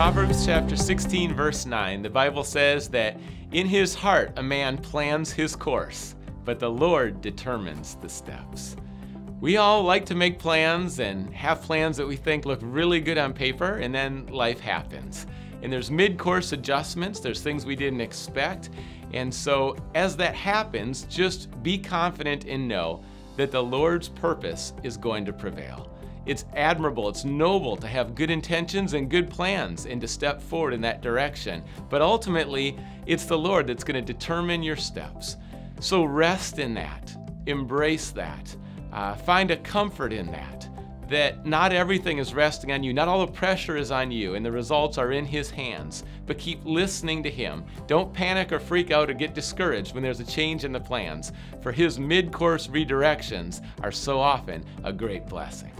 Proverbs chapter 16, verse 9, the Bible says that in his heart a man plans his course, but the Lord determines the steps. We all like to make plans and have plans that we think look really good on paper, and then life happens. And there's mid course adjustments, there's things we didn't expect. And so, as that happens, just be confident and know that the Lord's purpose is going to prevail. It's admirable, it's noble to have good intentions and good plans and to step forward in that direction. But ultimately, it's the Lord that's going to determine your steps. So rest in that, embrace that, uh, find a comfort in that. That not everything is resting on you, not all the pressure is on you, and the results are in His hands. But keep listening to Him. Don't panic or freak out or get discouraged when there's a change in the plans, for His mid course redirections are so often a great blessing.